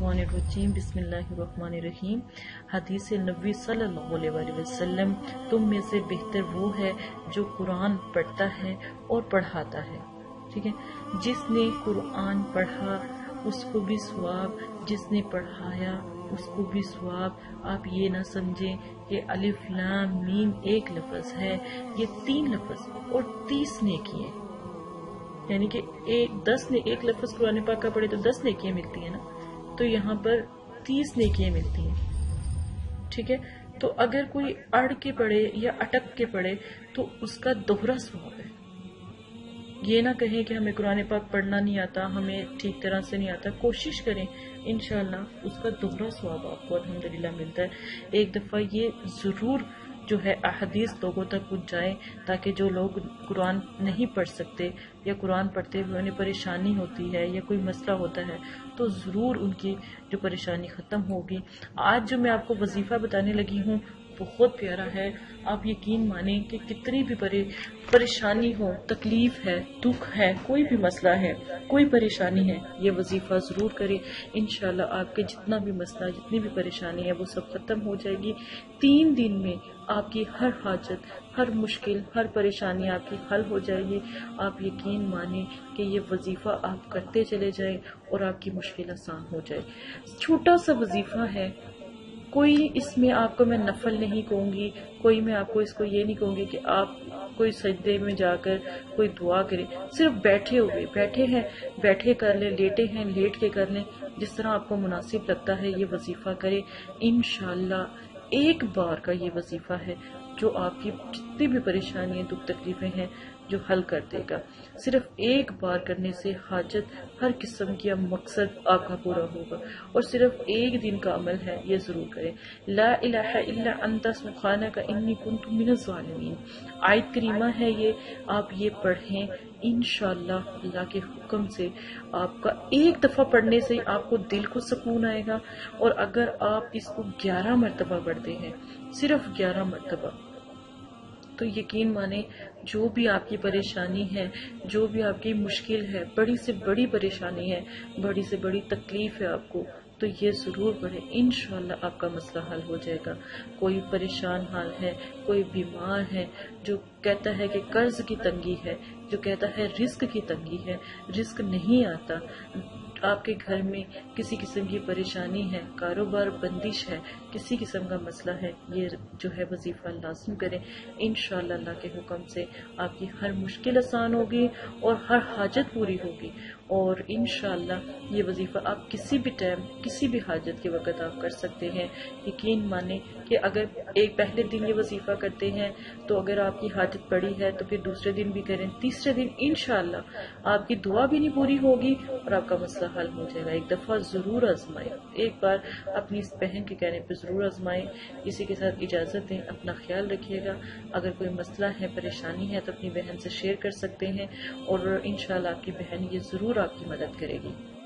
الشیطان الرجیم بسم اللہ الرحمن الرحیم۔ حدیث نبی صلی اللہ علیہ وسلم، تم میں سے بہتر وہ ہے جو قرآن پڑھتا ہے اور پڑھاتا ہے۔ ٹھیک ہے؟ جس نے قرآن پڑھا، اس کو بھی ثواب۔ جس نے پڑھایا، اس کو بھی ثواب۔ آپ یہ نہ سمجھیں کہ الف لام میم ایک لفظ ہے، یہ تین لفظ اور تیس نیکی ہیں۔ یعنی کہ ایک، دس نے ایک لفظ قرآن پاک کا پڑھے تو دس نیکیاں ملتی ہیں نا۔ تو یہاں پر تیس نیکیاں ملتی ہیں۔ ٹھیک ہے؟ تو اگر کوئی اڑ کے پڑھے یا اٹک کے پڑھے تو اس کا دوہرا سواب ہے۔ یہ نہ کہیں کہ ہمیں قرآن پاک پڑھنا نہیں آتا، ہمیں ٹھیک طرح سے نہیں آتا۔ کوشش کریں، انشاءاللہ اس کا دوہرا سواب آپ کو الحمدللہ ملتا ہے۔ ایک دفعہ یہ ضرور جو ہے احادیث لوگوں تک پہنچ جائیں تاکہ جو لوگ قرآن نہیں پڑھ سکتے یا قرآن پڑھتے ہوئے انہیں پریشانی ہوتی ہے یا کوئی مسئلہ ہوتا ہے، تو ضرور ان کی جو پریشانی ختم ہوگی۔ آج جو میں آپ کو وظیفہ بتانے لگی ہوں بہت پیارا ہے۔ آپ یقین مانیں کہ کتنی بھی پریشانی ہو، تکلیف ہے، دکھ ہے، کوئی بھی مسئلہ ہے، کوئی پریشانی ہے، یہ وظیفہ ضرور کرے انشاءاللہ آپ کے جتنا بھی مسئلہ، جتنی بھی پریشانی ہے، وہ سب ختم ہو جائے گی۔ تین دن میں آپ کی ہر حاجت، ہر مشکل، ہر پریشانی آپ کی حل ہو جائے گی۔ آپ یقین مانیں کہ یہ وظیفہ آپ کرتے چلے جائیں اور آپ کی مشکل آسان ہو جائے۔ چھوٹا سا وظیفہ ہے کوئی اس میں آپ کو میں نفل نہیں کہوں گی، کوئی میں آپ کو اس کو یہ نہیں کہوں گی کہ آپ کوئی سجدے میں جا کر کوئی دعا کرے صرف بیٹھے ہوئے، بیٹھے ہیں، بیٹھے کر لیں، لیٹے ہیں، لیٹ کے کر لیں۔ جس طرح آپ کو مناسب لگتا ہے یہ وظیفہ کرے انشاءاللہ ایک بار کا یہ وظیفہ ہے۔ جو آپ کی جتنی بھی پریشانیاں دکھ تکلیفیں ہیں جو حل کر دے گا۔ صرف ایک بار کرنے سے حاجت ہر قسم کی مقصد آپ کا پورا ہوگا اور صرف ایک دن کا عمل ہے، یہ ضرور کریں۔ لا الہ الا انت کا انی کنت من الظالمین۔ آیت کریمہ ہے یہ، آپ یہ پڑھیں، انشاءاللہ اللہ کے حکم سے آپ کا ایک دفعہ پڑھنے سے آپ کو دل کو سکون آئے گا۔ اور اگر آپ اس کو گیارہ مرتبہ پڑھتے ہیں، صرف گیارہ مرتبہ۔ تو یقین مانے، جو بھی آپ کی پریشانی ہے، جو بھی آپ کی مشکل ہے، بڑی سے بڑی پریشانی ہے، بڑی سے بڑی تکلیف ہے آپ کو، تو یہ ضرور پڑھے انشاءاللہ آپ کا مسئلہ حل ہو جائے گا۔ کوئی پریشان حال ہے، کوئی بیمار ہے، جو کہتا ہے کہ قرض کی تنگی ہے، جو کہتا ہے رزق کی تنگی ہے، رزق نہیں آتا آپ کے گھر میں کسی قسم کی پریشانی ہے، کاروبار بندش ہے، کسی قسم کا مسئلہ ہے، یہ جو ہے وظیفہ لازم کریں۔ انشاءاللہ اللہ کے حکم سے آپ کی ہر مشکل آسان ہوگی اور ہر حاجت پوری ہوگی۔ اور انشاءاللہ یہ وظیفہ آپ کسی بھی ٹائم، کسی بھی حاجت کے وقت آپ کر سکتے ہیں۔ یقین مانیں کہ اگر ایک پہلے دن یہ وظیفہ کرتے ہیں تو اگر آپ کی حاجت پڑی ہے تو پھر دوسرے دن بھی کریں۔ تیسرے دن انشاءاللہ آپ کی دعا بھی نہیں پوری ہوگی اور آپ کا مسئلہ مسئلہ حل ہو جائے گا۔ ایک دفعہ ضرور آزمائیں۔ ایک بار اپنی اس بہن کے کہنے پہ ضرور آزمائیں۔ کسی کے ساتھ اجازت دیں، اپنا خیال رکھیے گا۔ اگر کوئی مسئلہ ہے، پریشانی ہے تو اپنی بہن سے شیئر کر سکتے ہیں اور انشاءاللہ آپ کی بہن یہ ضرور آپ کی مدد کرے گی۔